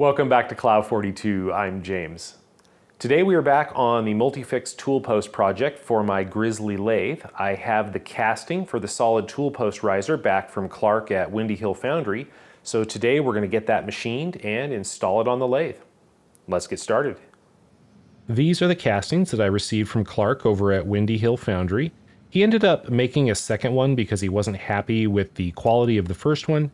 Welcome back to Clough 42. I'm James. Today we are back on the Multifix tool post project for my Grizzly lathe. I have the casting for the solid tool post riser back from Clarke at Windy Hill Foundry. So today we're going to get that machined and install it on the lathe. Let's get started. These are the castings that I received from Clarke over at Windy Hill Foundry. He ended up making a second one because he wasn't happy with the quality of the first one,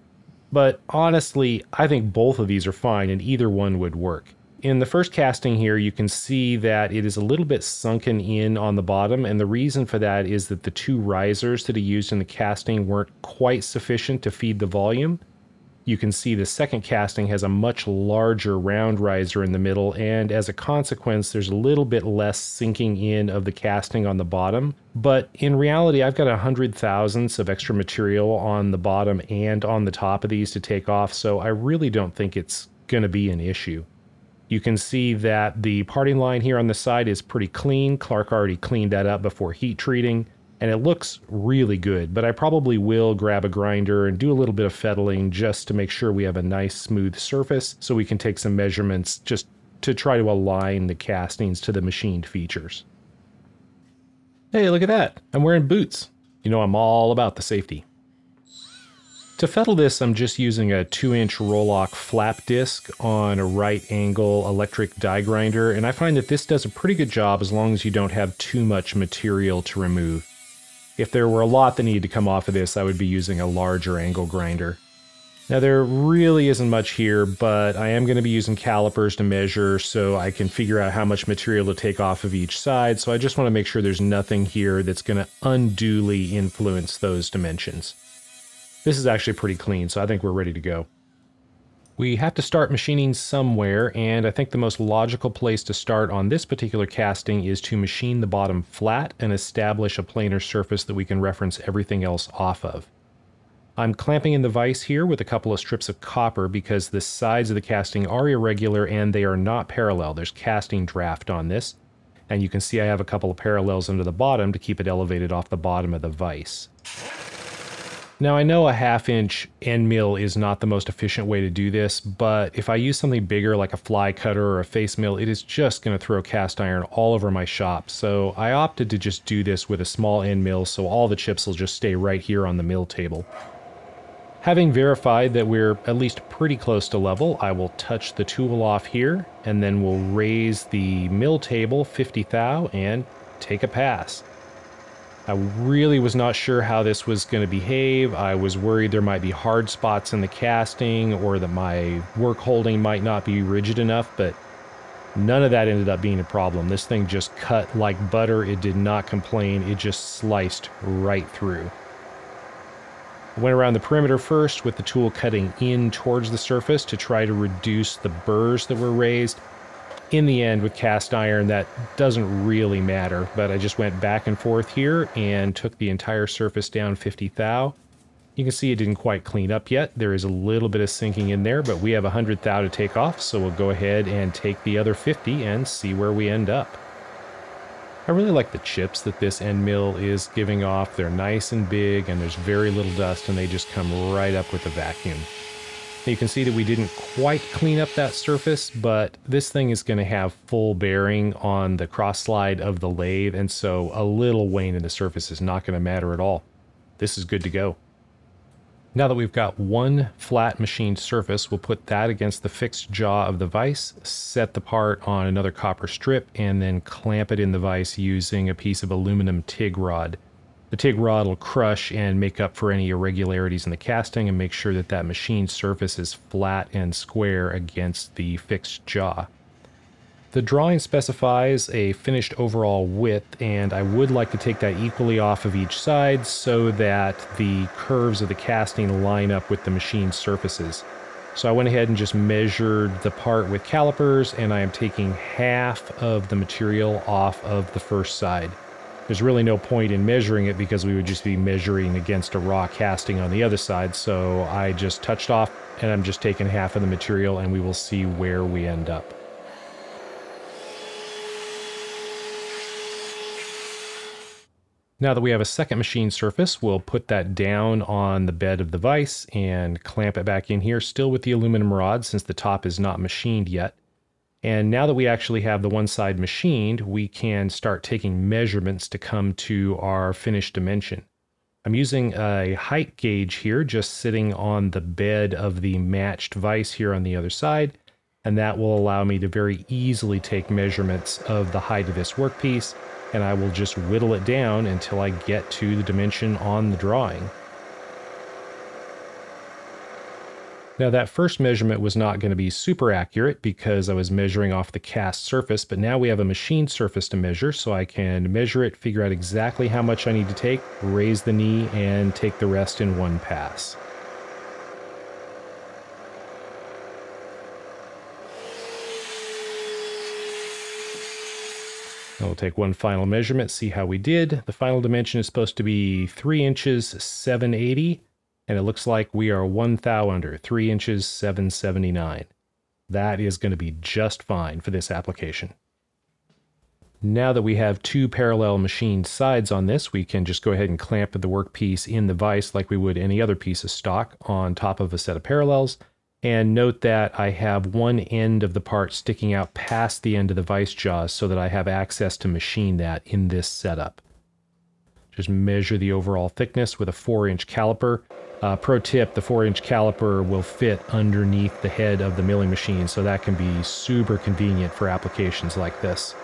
but honestly, I think both of these are fine and either one would work. In the first casting here, you can see that it is a little bit sunken in on the bottom, and the reason for that is that the two risers that he used in the casting weren't quite sufficient to feed the volume you can see the second casting has a much larger round riser in the middle, and as a consequence, there's a little bit less sinking in of the casting on the bottom. But in reality, I've got a hundred thousandths of extra material on the bottom and on the top of these to take off, so I really don't think it's going to be an issue. You can see that the parting line here on the side is pretty clean. Clarke already cleaned that up before heat treating and it looks really good, but I probably will grab a grinder and do a little bit of fettling just to make sure we have a nice smooth surface so we can take some measurements just to try to align the castings to the machined features. Hey, look at that. I'm wearing boots. You know I'm all about the safety. To fettle this, I'm just using a 2-inch Roloc flap disc on a right angle electric die grinder, and I find that this does a pretty good job as long as you don't have too much material to remove. If there were a lot that needed to come off of this, I would be using a larger angle grinder. Now there really isn't much here, but I am going to be using calipers to measure so I can figure out how much material to take off of each side, so I just want to make sure there's nothing here that's going to unduly influence those dimensions. This is actually pretty clean, so I think we're ready to go. We have to start machining somewhere, and I think the most logical place to start on this particular casting is to machine the bottom flat and establish a planar surface that we can reference everything else off of. I'm clamping in the vise here with a couple of strips of copper because the sides of the casting are irregular and they are not parallel. There's casting draft on this, and you can see I have a couple of parallels under the bottom to keep it elevated off the bottom of the vise. Now I know a half inch end mill is not the most efficient way to do this, but if I use something bigger like a fly cutter or a face mill, it is just going to throw cast iron all over my shop. So I opted to just do this with a small end mill so all the chips will just stay right here on the mill table. Having verified that we're at least pretty close to level, I will touch the tool off here and then we'll raise the mill table 50 thou and take a pass. I really was not sure how this was going to behave. I was worried there might be hard spots in the casting or that my work holding might not be rigid enough, but none of that ended up being a problem. This thing just cut like butter. It did not complain. It just sliced right through. I went around the perimeter first with the tool cutting in towards the surface to try to reduce the burrs that were raised in the end with cast iron that doesn't really matter but I just went back and forth here and took the entire surface down 50 thou. You can see it didn't quite clean up yet. There is a little bit of sinking in there but we have 100 thou to take off so we'll go ahead and take the other 50 and see where we end up. I really like the chips that this end mill is giving off. They're nice and big and there's very little dust and they just come right up with the vacuum you can see that we didn't quite clean up that surface, but this thing is going to have full bearing on the cross slide of the lathe, and so a little wane in the surface is not going to matter at all. This is good to go. Now that we've got one flat machined surface, we'll put that against the fixed jaw of the vise, set the part on another copper strip, and then clamp it in the vise using a piece of aluminum TIG rod. The TIG rod will crush and make up for any irregularities in the casting and make sure that that machine surface is flat and square against the fixed jaw. The drawing specifies a finished overall width and I would like to take that equally off of each side so that the curves of the casting line up with the machine surfaces. So I went ahead and just measured the part with calipers and I am taking half of the material off of the first side there's really no point in measuring it because we would just be measuring against a raw casting on the other side. So I just touched off and I'm just taking half of the material and we will see where we end up. Now that we have a second machine surface, we'll put that down on the bed of the vise and clamp it back in here, still with the aluminum rod since the top is not machined yet. And now that we actually have the one side machined, we can start taking measurements to come to our finished dimension. I'm using a height gauge here, just sitting on the bed of the matched vise here on the other side, and that will allow me to very easily take measurements of the height of this workpiece, and I will just whittle it down until I get to the dimension on the drawing. Now that first measurement was not going to be super accurate because I was measuring off the cast surface, but now we have a machine surface to measure, so I can measure it, figure out exactly how much I need to take, raise the knee, and take the rest in one pass. I'll take one final measurement, see how we did. The final dimension is supposed to be 3 inches 780 and it looks like we are one thou under, 3 inches 779. That is going to be just fine for this application. Now that we have two parallel machined sides on this, we can just go ahead and clamp the workpiece in the vise like we would any other piece of stock on top of a set of parallels. And note that I have one end of the part sticking out past the end of the vise jaws so that I have access to machine that in this setup. Just measure the overall thickness with a 4 inch caliper uh, pro tip, the 4-inch caliper will fit underneath the head of the milling machine, so that can be super convenient for applications like this.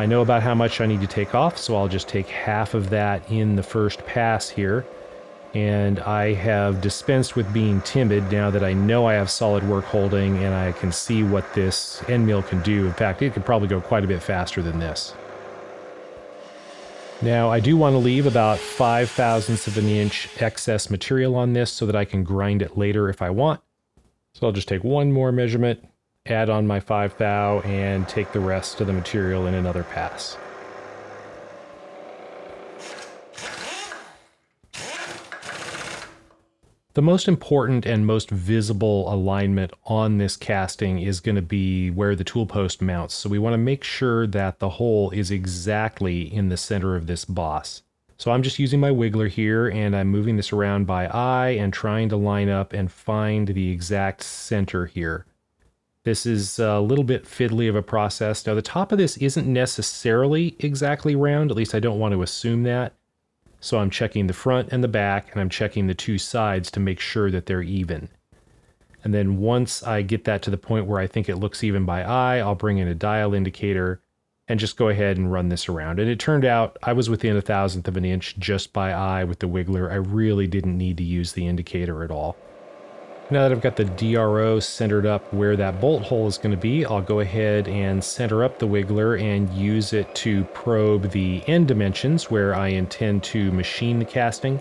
I know about how much I need to take off, so I'll just take half of that in the first pass here. And I have dispensed with being timid now that I know I have solid work holding and I can see what this end mill can do. In fact, it could probably go quite a bit faster than this. Now I do want to leave about 5 thousandths of an inch excess material on this so that I can grind it later if I want. So I'll just take one more measurement, add on my 5 thou, and take the rest of the material in another pass. The most important and most visible alignment on this casting is going to be where the tool post mounts. So we want to make sure that the hole is exactly in the center of this boss. So I'm just using my wiggler here and I'm moving this around by eye and trying to line up and find the exact center here. This is a little bit fiddly of a process. Now the top of this isn't necessarily exactly round, at least I don't want to assume that. So I'm checking the front and the back, and I'm checking the two sides to make sure that they're even. And then once I get that to the point where I think it looks even by eye, I'll bring in a dial indicator and just go ahead and run this around. And it turned out I was within a thousandth of an inch just by eye with the wiggler. I really didn't need to use the indicator at all. Now that I've got the DRO centered up where that bolt hole is going to be, I'll go ahead and center up the wiggler and use it to probe the end dimensions where I intend to machine the casting,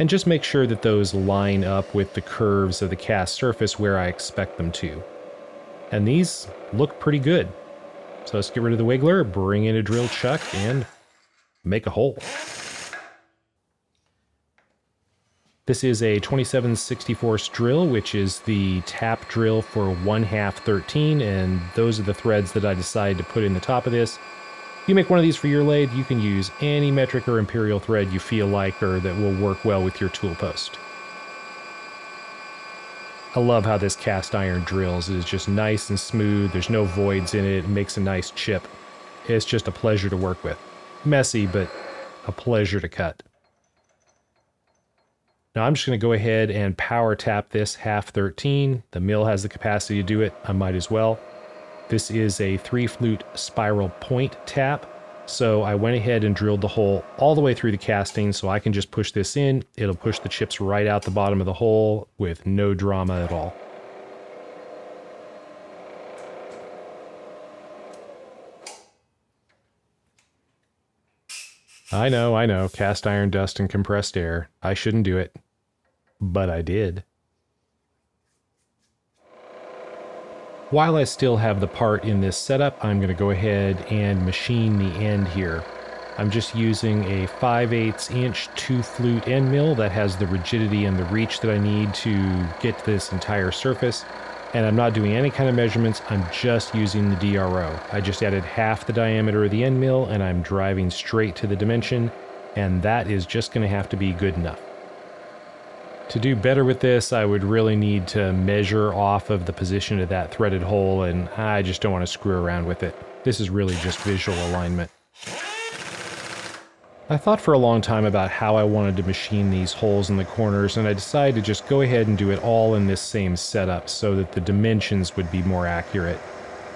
and just make sure that those line up with the curves of the cast surface where I expect them to. And these look pretty good. So let's get rid of the wiggler, bring in a drill chuck, and make a hole. This is a 2764 drill, which is the tap drill for 1 half 13, and those are the threads that I decided to put in the top of this. If you make one of these for your lathe, you can use any metric or imperial thread you feel like or that will work well with your tool post. I love how this cast iron drills. It is just nice and smooth. There's no voids in it. It makes a nice chip. It's just a pleasure to work with. Messy, but a pleasure to cut. Now I'm just going to go ahead and power tap this half 13. The mill has the capacity to do it. I might as well. This is a three flute spiral point tap. So I went ahead and drilled the hole all the way through the casting so I can just push this in. It'll push the chips right out the bottom of the hole with no drama at all. I know, I know, cast iron dust and compressed air. I shouldn't do it. But I did. While I still have the part in this setup, I'm going to go ahead and machine the end here. I'm just using a 5 8 inch 2 flute end mill that has the rigidity and the reach that I need to get this entire surface. And I'm not doing any kind of measurements, I'm just using the DRO. I just added half the diameter of the end mill and I'm driving straight to the dimension, and that is just gonna have to be good enough. To do better with this, I would really need to measure off of the position of that threaded hole, and I just don't want to screw around with it. This is really just visual alignment. I thought for a long time about how I wanted to machine these holes in the corners, and I decided to just go ahead and do it all in this same setup so that the dimensions would be more accurate.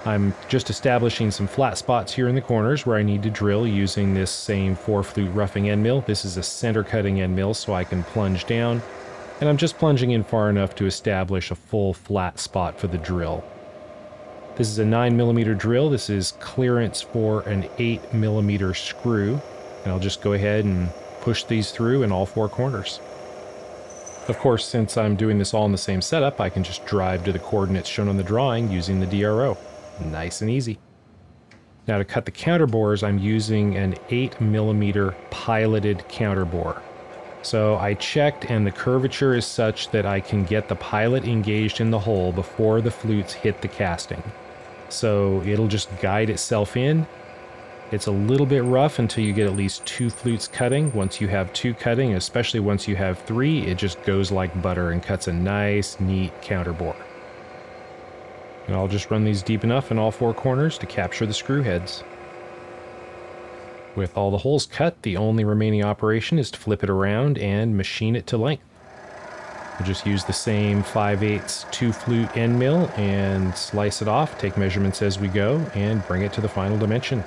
I'm just establishing some flat spots here in the corners where I need to drill using this same 4-flute roughing end mill. This is a center cutting end mill so I can plunge down, and I'm just plunging in far enough to establish a full flat spot for the drill. This is a 9mm drill. This is clearance for an 8mm screw. And I'll just go ahead and push these through in all four corners. Of course, since I'm doing this all in the same setup, I can just drive to the coordinates shown on the drawing using the DRO. Nice and easy. Now to cut the counterbores, I'm using an 8mm piloted counterbore. So I checked and the curvature is such that I can get the pilot engaged in the hole before the flutes hit the casting. So it'll just guide itself in it's a little bit rough until you get at least two flutes cutting. Once you have two cutting, especially once you have three, it just goes like butter and cuts a nice, neat counterbore. And I'll just run these deep enough in all four corners to capture the screw heads. With all the holes cut, the only remaining operation is to flip it around and machine it to length. We'll just use the same 5 8 2 flute end mill and slice it off, take measurements as we go, and bring it to the final dimension.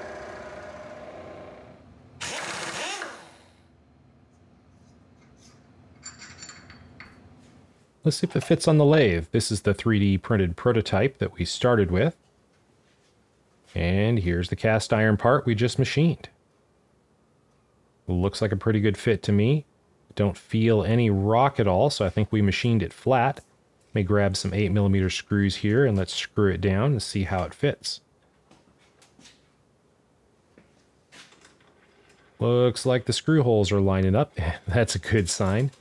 Let's see if it fits on the lathe. This is the 3D printed prototype that we started with. And here's the cast iron part we just machined. Looks like a pretty good fit to me. Don't feel any rock at all, so I think we machined it flat. May grab some 8mm screws here and let's screw it down and see how it fits. Looks like the screw holes are lining up. That's a good sign.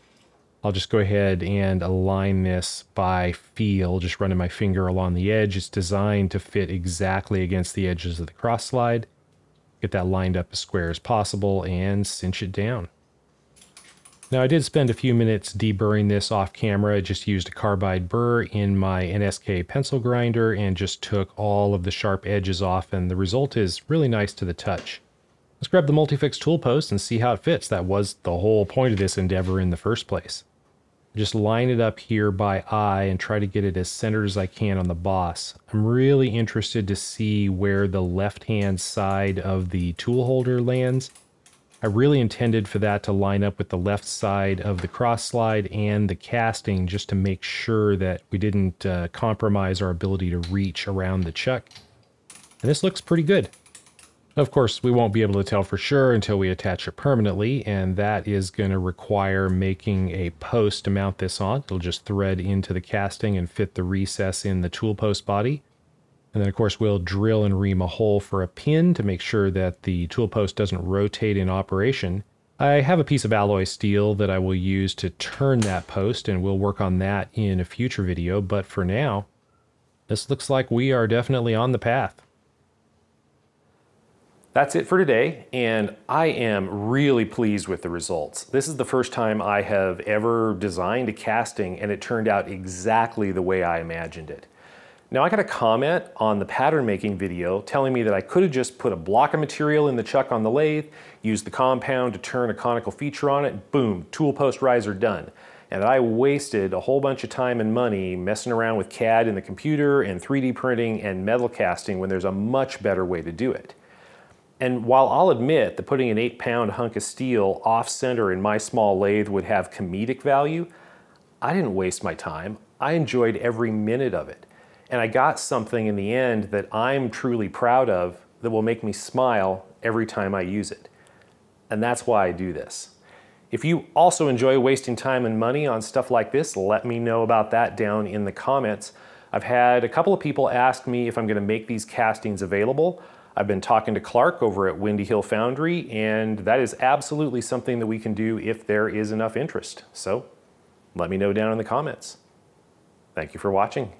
I'll just go ahead and align this by feel, just running my finger along the edge. It's designed to fit exactly against the edges of the cross slide. Get that lined up as square as possible and cinch it down. Now I did spend a few minutes deburring this off camera. I just used a carbide burr in my NSK pencil grinder and just took all of the sharp edges off and the result is really nice to the touch. Let's grab the Multifix tool post and see how it fits. That was the whole point of this endeavor in the first place. Just line it up here by eye and try to get it as centered as I can on the boss. I'm really interested to see where the left-hand side of the tool holder lands. I really intended for that to line up with the left side of the cross slide and the casting just to make sure that we didn't uh, compromise our ability to reach around the chuck. And this looks pretty good. Of course, we won't be able to tell for sure until we attach it permanently, and that is going to require making a post to mount this on. It'll just thread into the casting and fit the recess in the tool post body. And then, of course, we'll drill and ream a hole for a pin to make sure that the tool post doesn't rotate in operation. I have a piece of alloy steel that I will use to turn that post, and we'll work on that in a future video. But for now, this looks like we are definitely on the path. That's it for today, and I am really pleased with the results. This is the first time I have ever designed a casting and it turned out exactly the way I imagined it. Now I got a comment on the pattern making video telling me that I could have just put a block of material in the chuck on the lathe, used the compound to turn a conical feature on it, boom, tool post riser done. And that I wasted a whole bunch of time and money messing around with CAD in the computer and 3D printing and metal casting when there's a much better way to do it. And while I'll admit that putting an eight pound hunk of steel off center in my small lathe would have comedic value, I didn't waste my time. I enjoyed every minute of it. And I got something in the end that I'm truly proud of that will make me smile every time I use it. And that's why I do this. If you also enjoy wasting time and money on stuff like this, let me know about that down in the comments. I've had a couple of people ask me if I'm gonna make these castings available. I've been talking to Clarke over at Windy Hill Foundry, and that is absolutely something that we can do if there is enough interest. So let me know down in the comments. Thank you for watching.